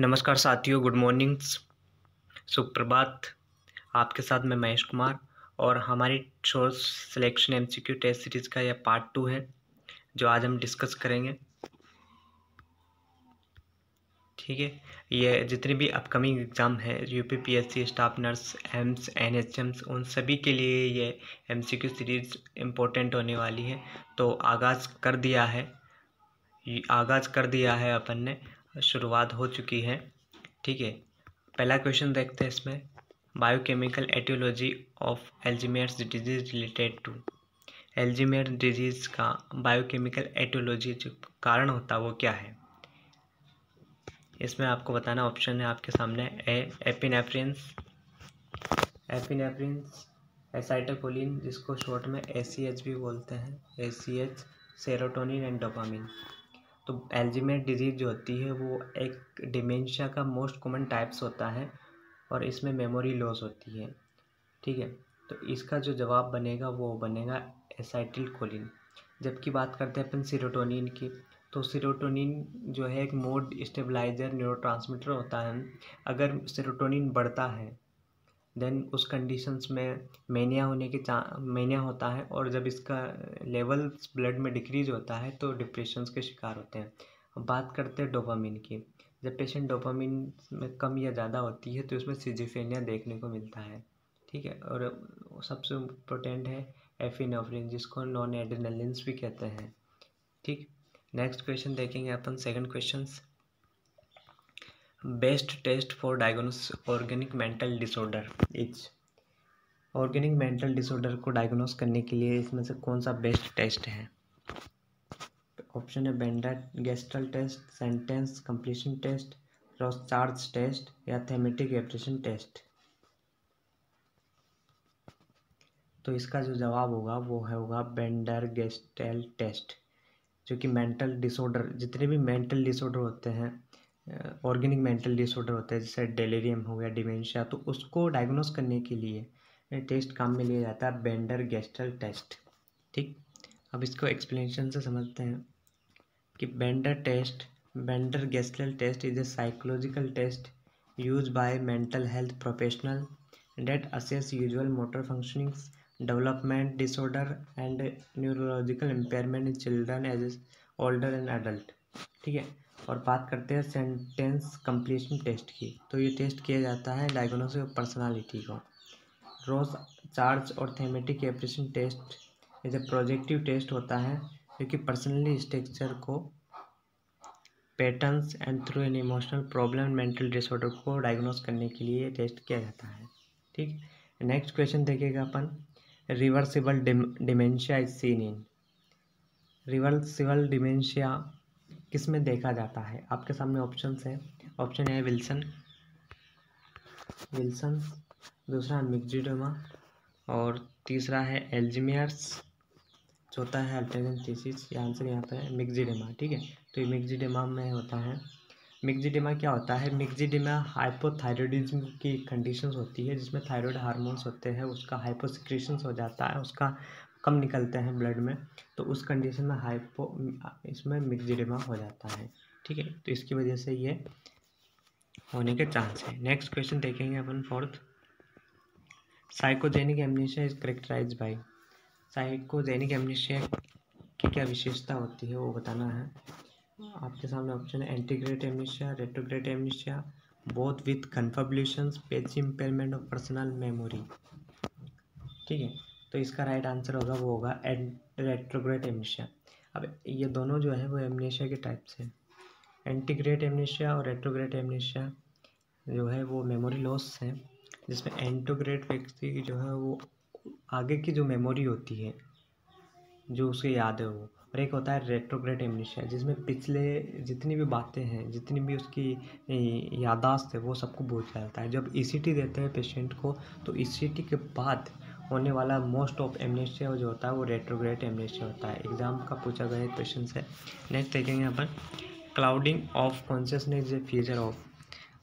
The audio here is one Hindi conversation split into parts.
नमस्कार साथियों गुड मॉर्निंग सुप्रभात। आपके साथ मैं महेश कुमार और हमारी शोर्स सिलेक्शन एमसीक्यू टेस्ट सीरीज़ का यह पार्ट टू है, जो आज हम डिस्कस करेंगे। ठीक है? ये जितने भी अपकमिंग एग्ज़ाम है UP PSC staff nurse AIIMS N H M उन सभी के लिए ये एमसीक्यू सीरीज़ इम्पोर्टेंट होने वाली है। तो आगाज़ कर दिया है। आगाज़ कर दिया है अपन ने। शुरुआत हो चुकी है। ठीक है, पहला क्वेश्चन देखते हैं इसमें। Biochemical aetiology of Alzheimer's disease related to Alzheimer disease का बायोकेमिकल एटियोलॉजी जो कारण होता है वो क्या है? इसमें आपको बताना ऑप्शन है आपके सामने। ए एपिनेफ्रिन्स एपिनेफ्रिन्स एसाइटोकोलिन जिसको शॉर्ट में ए भी बोलते हैं। A C H serotonin and dopamine तो एल्जीमेट डिज़ीज़ जो होती है, वो एक डिमेंशिया का मोस्ट कॉमन टाइप्स होता है और इसमें मेमोरी लॉस होती है। ठीक है? तो इसका जो जवाब बनेगा, वो बनेगा एसाइटिल कोलिन जबकि बात करते हैं अपन सीरोटोनिन की तो सीरोटोनिन जो है एक मोड स्टेबलाइजर न्यूरोट्रांसमीटर होता है। अगर सीरोटोनिन बढ़ता है देन उस कंडीशंस में मेनिया होने के चा मेनिया होता है और जब इसका लेवल्स ब्लड में डिक्रीज होता है तो डिप्रेशंस के शिकार होते हैं। अब बात करते हैं डोपामिन की। जब पेशेंट डोपामिन में कम या ज़्यादा होती है तो उसमें सिजिफेनिया देखने को मिलता है। ठीक है? और सबसे इम्पोर्टेंट है एफिनोफ्रिन जिसको नॉन एड्रेनलिन्स भी कहते हैं। ठीक? नेक्स्ट क्वेश्चन देखेंगे अपन second questions best test for diagnose organic mental disorder. Is organic mental disorder को डायग्नोस करने के लिए इसमें से कौन सा बेस्ट टेस्ट है? ऑप्शन है Bender Gestalt test, sentence completion test, Rorschach test या थेमेटिक एप्रेशन टेस्ट। तो इसका जो जवाब होगा, वो है होगा बेंडर गेस्टल टेस्ट, जो कि मेंटल डिसऑर्डर, जितने भी मेंटल डिसऑर्डर होते हैं ऑर्गेनिक मेंटल डिसऑर्डर होता है, जैसे डेलेरियम हो गया, डिमेंशिया तो उसको डायग्नोस करने के लिए टेस्ट काम में लिया जाता है बेंडर गेस्टल टेस्ट, ठीक? अब इसको एक्सप्लेनेशन से समझते हैं कि Bender test, Bender Gestalt test is a psychological test use by mental health professional that assess visual motor functionings development disorder and neurological impairment in children age older and adult, ठीक है? और बात करते हैं सेंटेंस कंप्लीशन टेस्ट की। तो ये टेस्ट किया जाता है डायग्नोसिस ऑफ़ पर्सनालिटी को। रोज चार्ज और थेमेटिक एप्रेशन टेस्ट जैसे प्रोजेक्टिव टेस्ट होता है, जो कि पर्सनली स्ट्रक्चर को patterns and through an emotional problem mental disorder को डायग्नोस करने के लिए टेस्ट किया जाता है। ठीक? नेक्स्ट क्वेश्चन देखेगा अपन। Reversible dementia is seen in reversible dementia किसमें देखा जाता है? आपके सामने ऑप्शन है। ऑप्शन है विल्सन विल्सन दूसरा मिक्जिडोमा और तीसरा है एल्जीमियर्स चौथा है अल्टरनेटिस ये आंसर यहाँ पे है मिक्जिडेमा ठीक है? तो ये मिक्जिडेमा में होता है। मिक्जिडेमा क्या होता है? मिक्जिडेमा हाइपोथायरॉयडिज्म की कंडीशंस होती है, जिसमें थायराइड हार्मोन्स होते हैं, उसका हाइपोसिक्रेशंस हो जाता है, उसका कम निकलते हैं ब्लड में तो उस कंडीशन में हाइपो इसमें मिक्जिडेमा हो जाता है, ठीक है? तो इसकी वजह से ये होने के चांस है। नेक्स्ट क्वेश्चन देखेंगे अपन fourth psychogenic amnesia is characterise by psychogenic amnesia की क्या विशेषता होती है वो बताना है। आपके सामने ऑप्शन है anterograde amnesia retrograde amnesia both with confabulation page impairment of personal memory ठीक है? तो इसका राइट आंसर होगा, वो होगा रेट्रोग्रेट एमनेशिया अब ये दोनों जो है, वो एमनेशिया के टाइप्स हैं. एंटीग्रेट एमनेशिया और रेट्रोग्रेट एमनेशिया जो है, वो मेमोरी लॉस है, जिसमें एंटोग्रेट व्यक्ति की जो है, वो आगे की जो मेमोरी होती है, जो उसे याद है वो, और एक होता है रेट्रोग्रेट एमनेशिया जिसमें पिछले जितनी भी बातें हैं, जितनी भी उसकी यादाश्त है, वो सबको भूल जाता है। जब ई e देते हैं पेशेंट को तो ई e के बाद होने वाला मोस्ट ऑफ़ एमनेशिया जो होता है, वो रेट्रोग्रेट एमनेशिया होता है। एग्ज़ाम का पूछा गया क्वेश्चन है। नेक्स्ट देखेंगे अपन। Clouding of consciousness is a feature of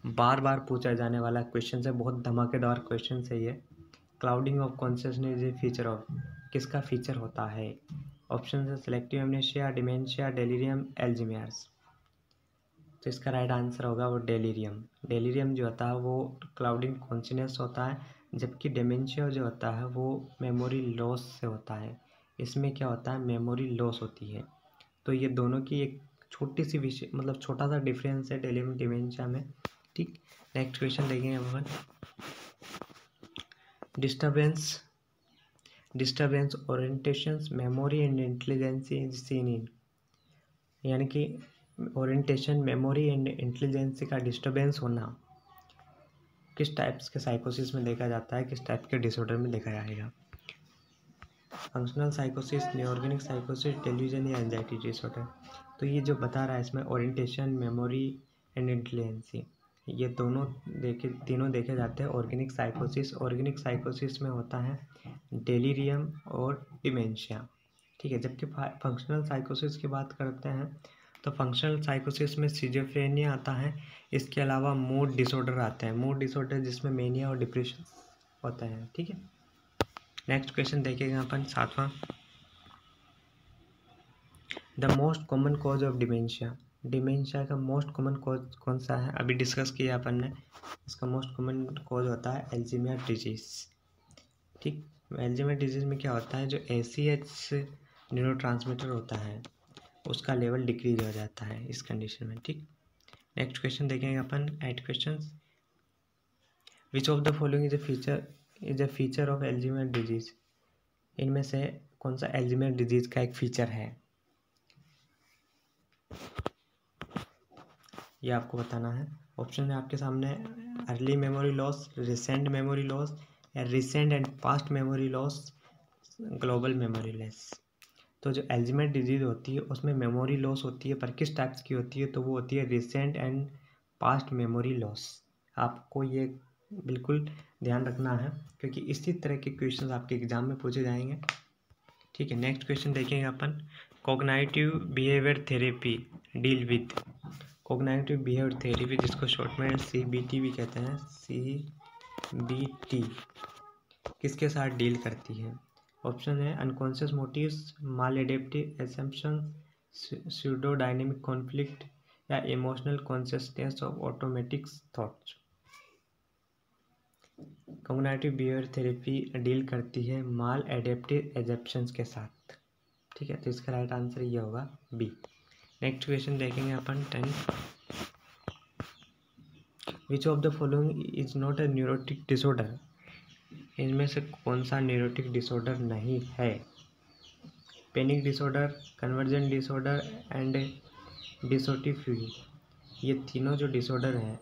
बार बार पूछा जाने वाला क्वेश्चन है। बहुत धमाकेदार क्वेश्चन है ये। Clouding of consciousness is a feature of किसका फीचर होता है? ऑप्शन है selective amnesia dementia delirium Alzheimer's तो इसका राइट आंसर होगा वो डेलीरियम डेलीरियम जो होता है वो क्लाउडिंग कॉन्सिनेस होता है। जबकि डेमेंशिया जो होता है, वो मेमोरी लॉस से होता है। इसमें क्या होता है? मेमोरी लॉस होती है। तो ये दोनों की एक छोटी सी विषय मतलब छोटा सा डिफरेंस है डेली डिमेंशिया में। ठीक? नेक्स्ट क्वेश्चन देखेंगे अपन। Disturbance disturbance orientation memory and intelligence is seen in यानी कि ओरिएंटेशन मेमोरी एंड इंटेलिजेंसी का डिस्टर्बेंस होना। किस टाइप्स के साइकोसिस में देखा जाता है, किस टाइप के डिसऑर्डर में देखा जाएगा। फंक्शनल साइकोसिस न्यूऑर्गेनिक साइकोसिस टेलीविज़न या एंजाइटी डिसऑर्डर तो ये जो बता रहा है इसमें ओरिएंटेशन मेमोरी एंड इंटेलिजेंसी ये दोनों देखे, तीनों देखे जाते हैं। ऑर्गेनिक साइकोसिस ऑर्गेनिक साइकोसिस में होता है डेलीरियम और डिमेंशिया ठीक है, जबकि फंक्शनल साइकोसिस की बात करते हैं तो फंक्शनल साइकोसिस में सीजोफ्रेनिया आता है। इसके अलावा मूड डिसऑर्डर आते हैं। मूड डिसऑर्डर जिसमें मेनिया और डिप्रेशन होता है, ठीक है? नेक्स्ट क्वेश्चन देखेंगे अपन, सातवां। The most common cause of dementia dementia का मोस्ट कॉमन कॉज कौन सा है? अभी डिस्कस किया अपन ने। इसका मोस्ट कॉमन कॉज होता है एल्जीमिया डिज़ीज़ ठीक? एल्जीमिया डिज़ीज़ में क्या होता है? जो ए सी एच न्यूरो होता है। उसका लेवल डिक्रीज हो जाता है इस कंडीशन में, ठीक? नेक्स्ट क्वेश्चन देखेंगे अपन eight question which of the following is a feature is a feature of Alzheimer disease इनमें से कौन सा एल्जीमियर डिज़ीज़ का एक फीचर है? ये आपको बताना है। ऑप्शन है आपके सामने early memory loss recent memory loss या recent and past memory loss global memory loss तो जो एल्जीमेट डिज़ीज़ होती है, उसमें मेमोरी लॉस होती है, पर किस टाइप्स की होती है तो वो होती है recent and past memory loss आपको ये बिल्कुल ध्यान रखना है, क्योंकि इसी तरह के क्वेश्चन आपके एग्ज़ाम में पूछे जाएँगे। ठीक है नेक्स्ट क्वेश्चन देखेंगे अपन। Cognitive behaviour therapy deal with cognitive behaviour therapy जिसको शॉर्ट में सी बी टी भी कहते हैं सी बी टी किसके साथ डील करती है? ऑप्शन है unconscious motives maladaptive assumption psychodynamic conflict या emotional consciousness of automatic thoughts cognitive behaviour therapy deal करती है माल एडेप्टिव एजेप्शन के साथ। ठीक है तो इसका राइट आंसर ये होगा बी नेक्स्ट क्वेश्चन देखेंगे अपन ten which of the following is not a neurotic disorder इनमें से कौन सा न्यूरोटिक डिसऑर्डर नहीं है? Panic disorder, conversion disorder and dissociative ये तीनों जो डिसऑर्डर हैं,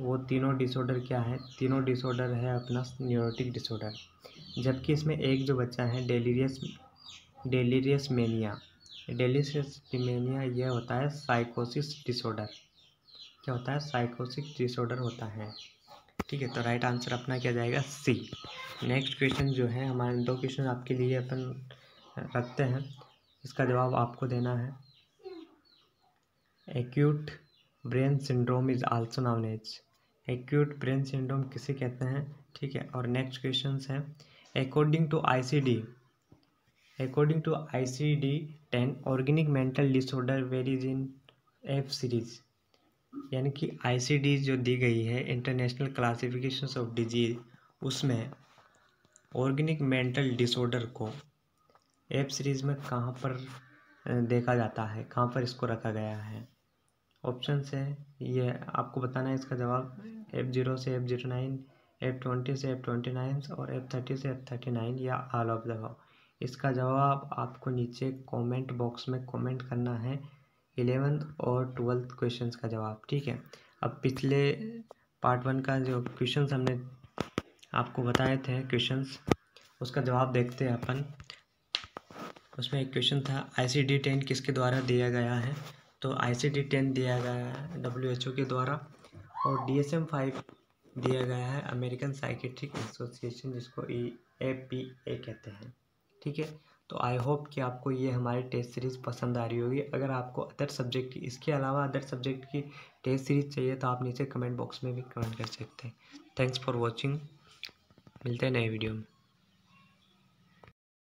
वो तीनों डिसऑर्डर क्या है? तीनों डिसऑर्डर है अपना न्यूरोटिक डिसऑर्डर। जबकि इसमें एक जो बच्चा है, delirious delirious mania. Delirious mania यह होता है साइकोसिस डिसऑर्डर। क्या होता है? साइकोसिस डिसऑर्डर होता है। ठीक है तो राइट आंसर अपना क्या जाएगा? सी नेक्स्ट क्वेश्चन जो है, हमारे दो क्वेश्चन आपके लिए अपन रखते हैं। इसका जवाब आपको देना है। Acute brain syndrome is also known as acute brain syndrome किसे कहते हैं? ठीक है, और नेक्स्ट क्वेश्चन है। According to I C D according to I C D ten organic mental disorder varies in F series यानी कि आईसीडी जो दी गई है इंटरनेशनल क्लासिफिकेशन ऑफ़ डिज़ीज़ उसमें ऑर्गेनिक मेंटल डिसऑर्डर को एप सीरीज़ में कहाँ पर देखा जाता है? कहाँ पर इसको रखा गया है? ऑप्शन है, ये आपको बताना है इसका जवाब। एफ़ ज़ीरो से F zero nine F twenty से एफ़ ट्वेंटी नाइन और एफ़ थर्टी से एफ़ थर्टी नाइन या ऑल ऑफ़ द इसका जवाब आपको नीचे कमेंट बॉक्स में कमेंट करना है। इलेवेंथ और ट्वेल्थ क्वेश्चंस का जवाब, ठीक है? अब पिछले पार्ट वन का जो क्वेश्चंस हमने आपको बताए थे क्वेश्चंस, उसका जवाब देखते हैं अपन। उसमें एक क्वेश्चन था आई सी डी टेन किसके द्वारा दिया गया है? तो आई सी डी टेन दिया गया है डब्ल्यू एच ओ के द्वारा और डी एस एम फाइव दिया गया है अमेरिकन साइकेट्रिक एसोसिएशन जिसको ई ए पी ए कहते हैं, ठीक है? तो आई होप कि आपको ये हमारी टेस्ट सीरीज़ पसंद आ रही होगी। अगर आपको अदर सब्जेक्ट की, इसके अलावा अदर सब्जेक्ट की टेस्ट सीरीज़ चाहिए तो आप नीचे कमेंट बॉक्स में भी कमेंट कर सकते हैं। थैंक्स फॉर वॉचिंग मिलते हैं नए वीडियो में।